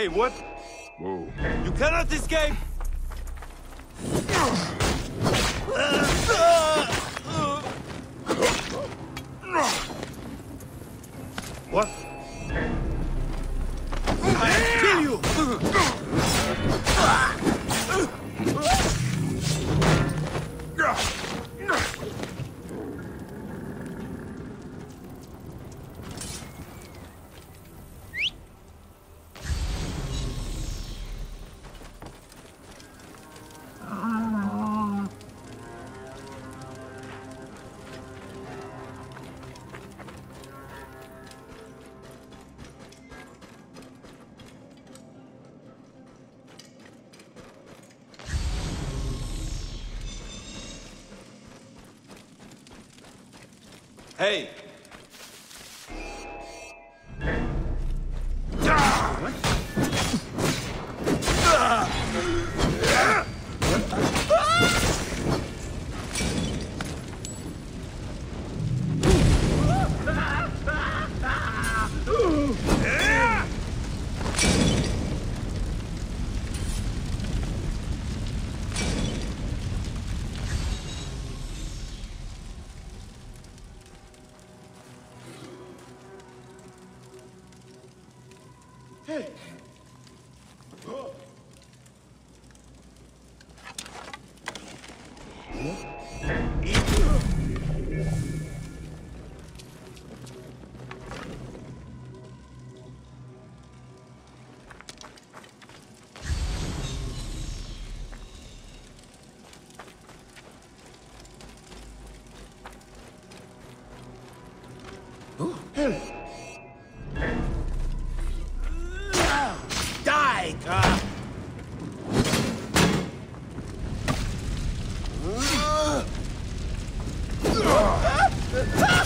Hey, what? Whoa. You cannot escape! Hey! Die! What?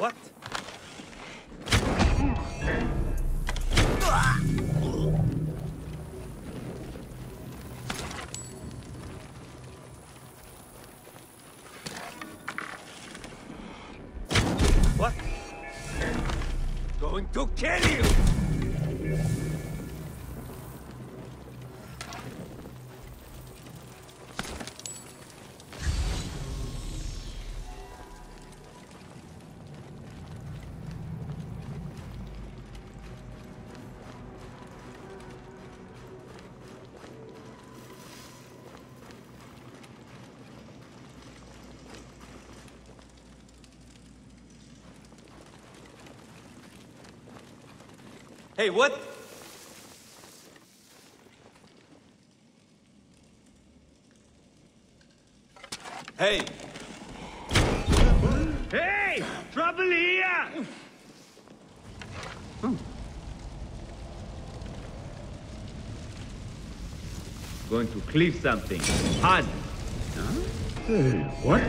What? Hey, what? Hey! Hey! Trouble here! Going to cleave something. Hard. Huh? Hey, what?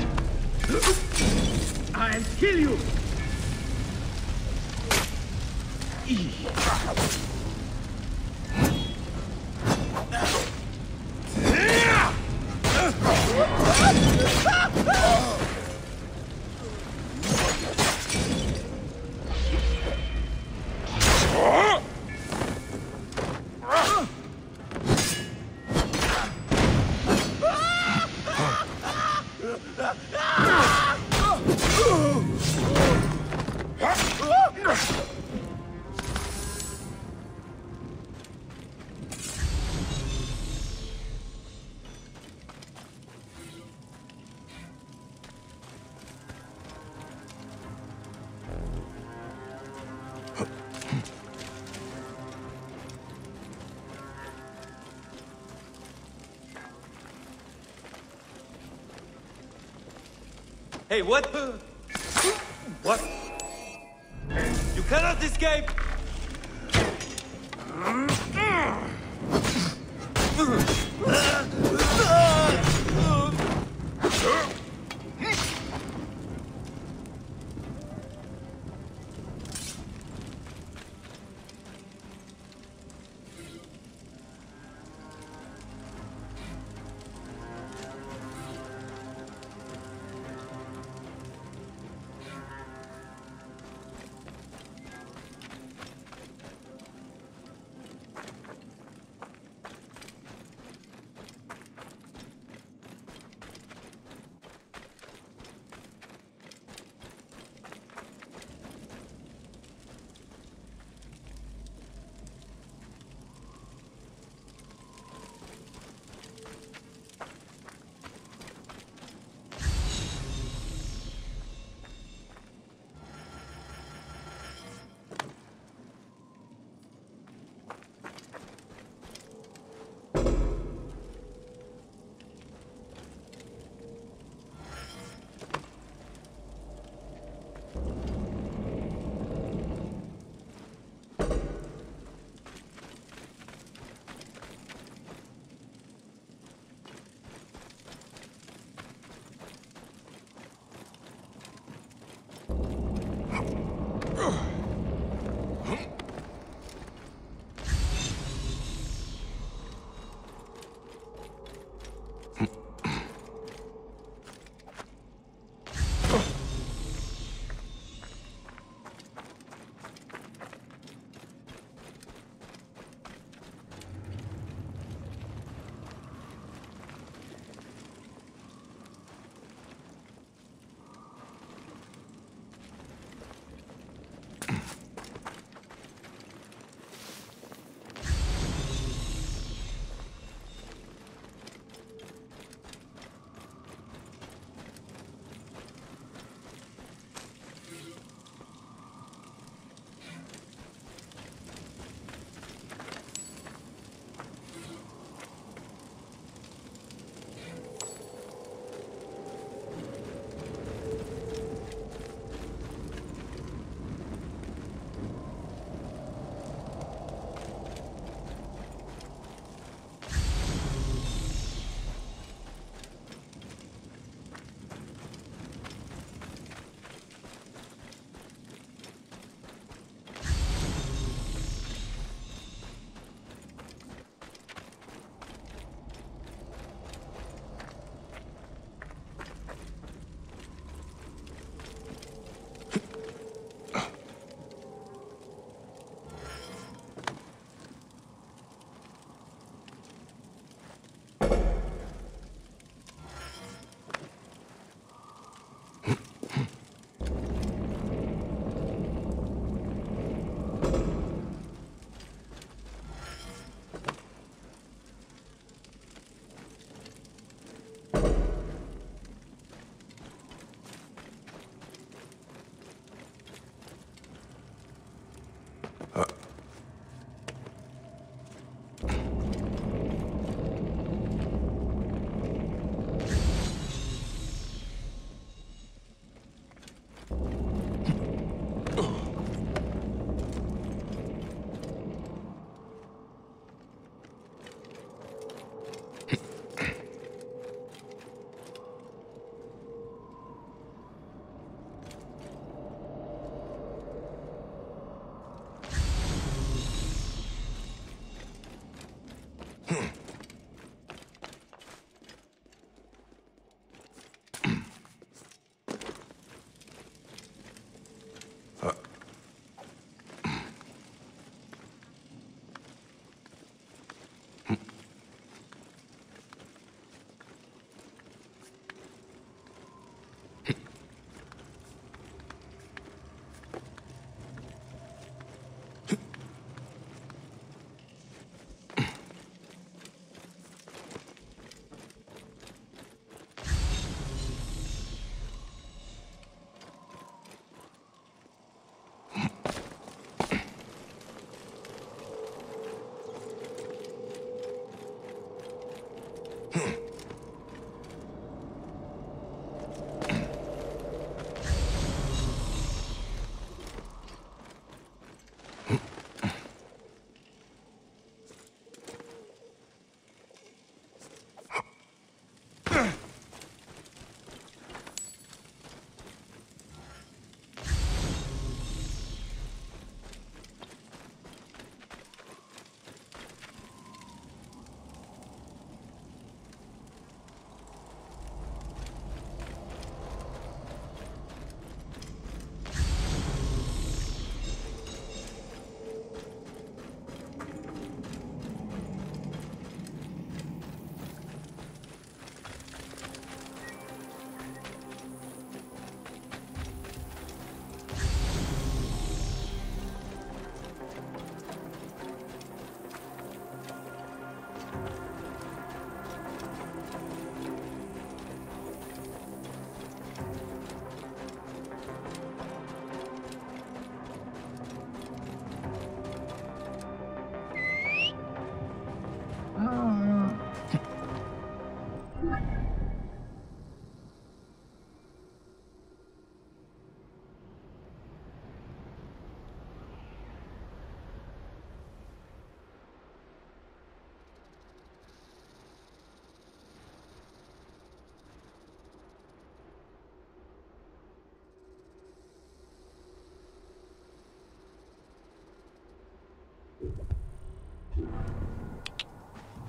I'll kill you! Hey, What?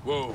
Whoa.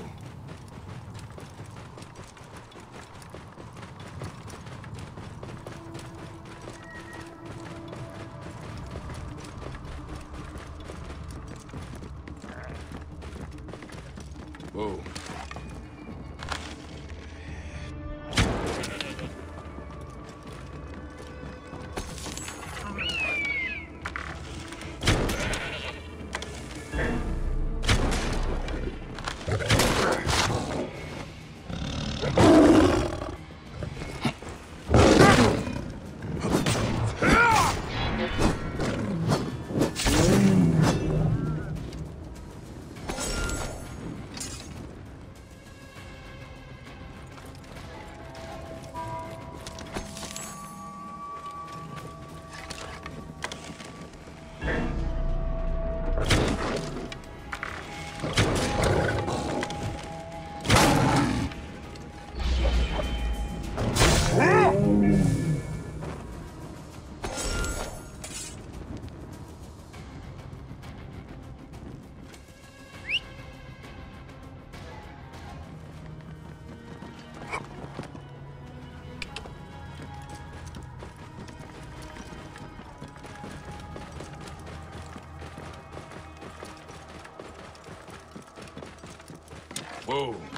Whoa.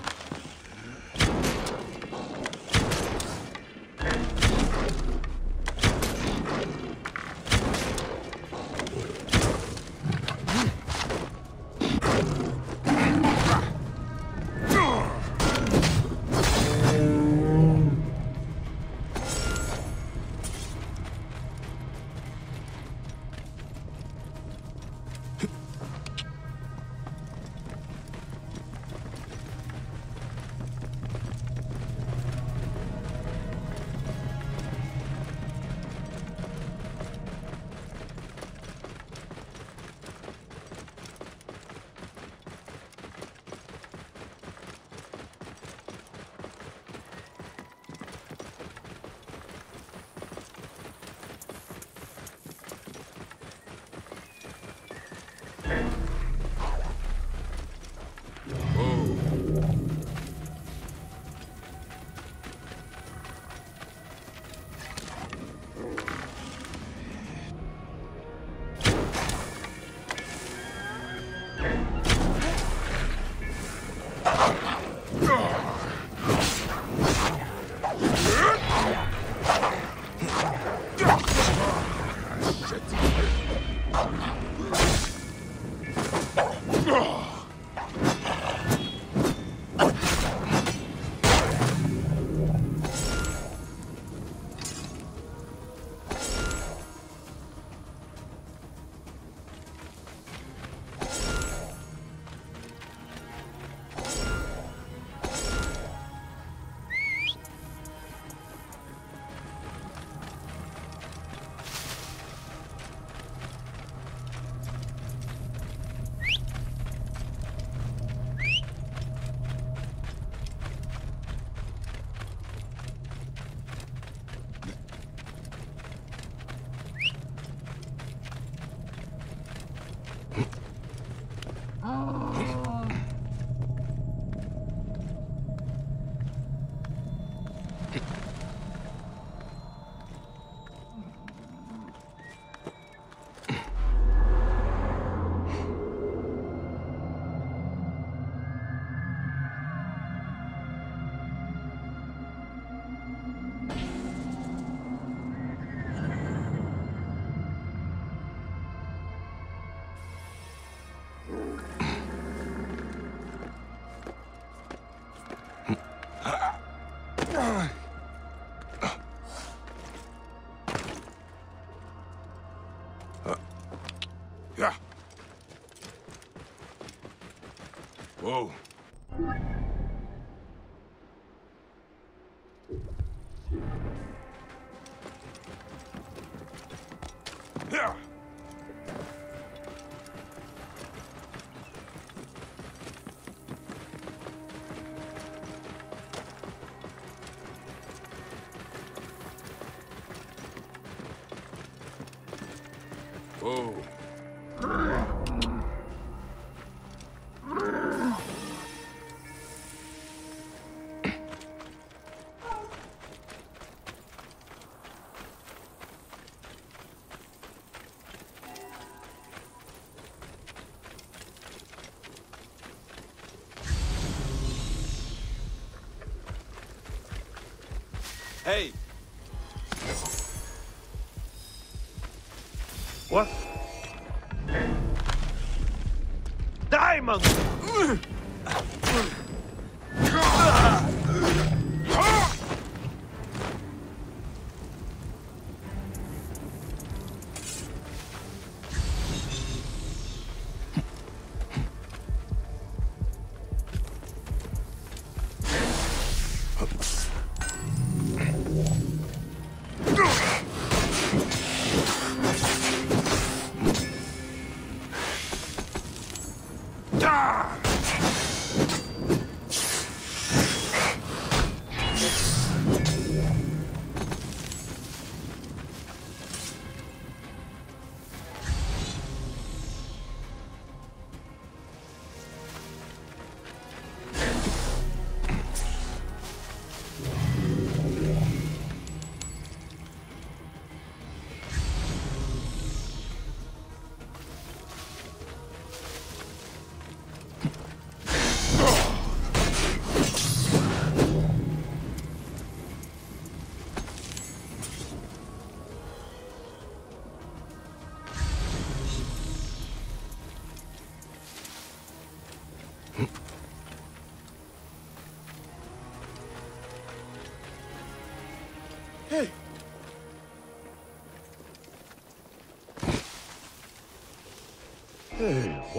Whoa.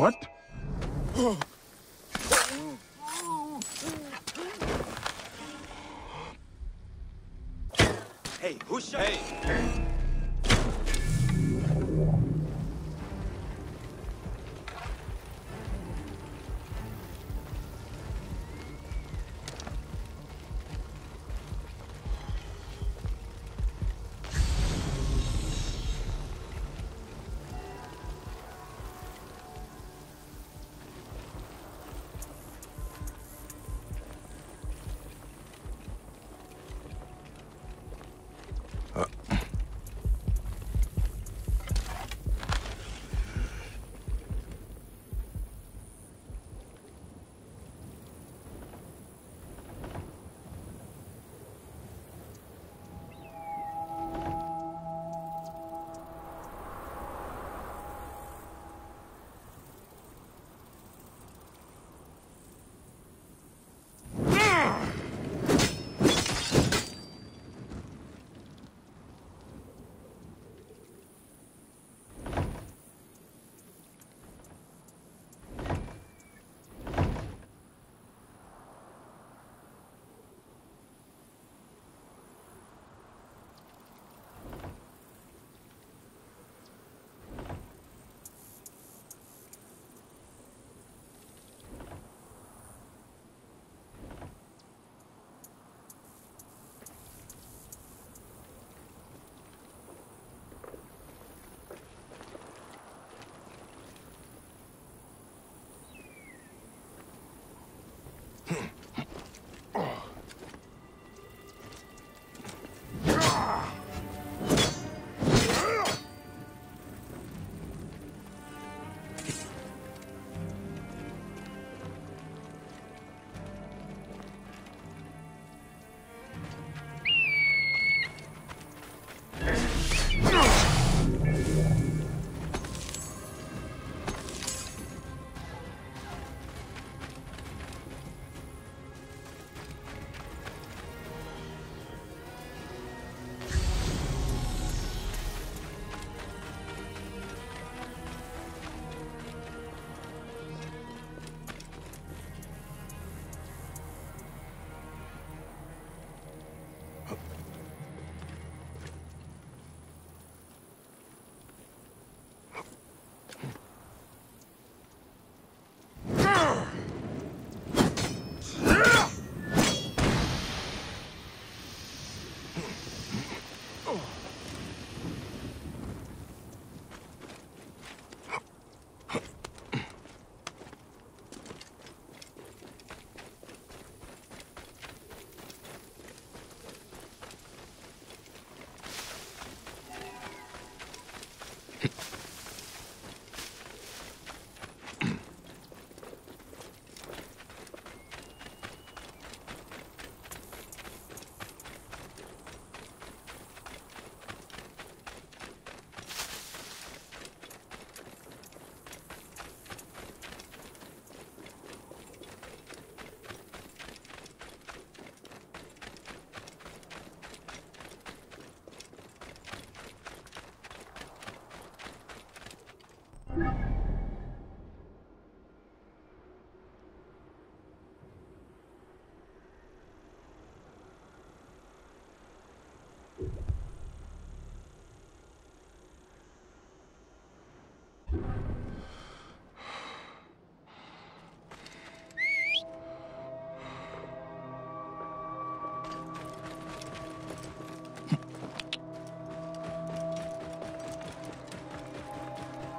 What? 흠.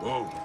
Whoa.